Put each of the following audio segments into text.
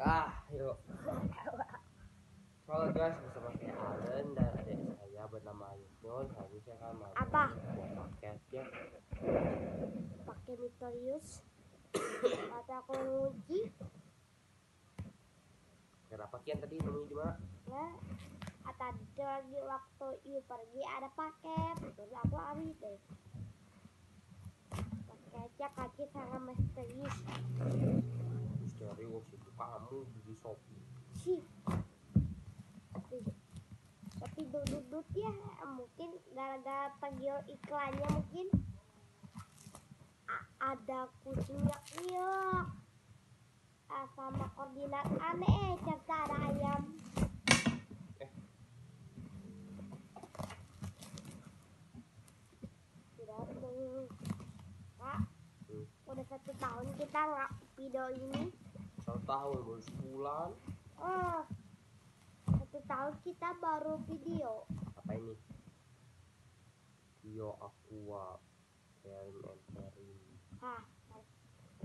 Ah, yuk. Halo guys, bersama saya Allen dan adik saya bernama Yusnul. Hari ini saya akan main Apa? paket ya. pakai misterius kata aku menguji Kenapa kian tadi bunyi di mana? nah tadi lagi waktu iu pergi ada paket terus aku ambil deh paketnya kaki sangat Misterius kamu di Shopee. sih tapi duduk ya mungkin gara-gara tegil iklannya mungkin A- ada kucingnya iya Ah, sama koordinat aneh cerita ada ayam Eh. Hmm. udah satu tahun kita nggak video ini Satu tahun baru sebulan. oh satu tahun kita baru video Apa ini? Bio Aqua Caring and Caring. Hah,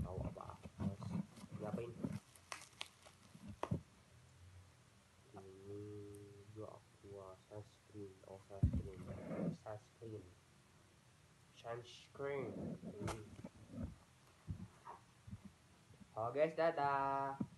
Tahu apa? Ini apa ini? Ini Bio Aqua sunscreen. Oh sunscreen. Sunscreen. Sunscreen. Hmm. Guys, dadah.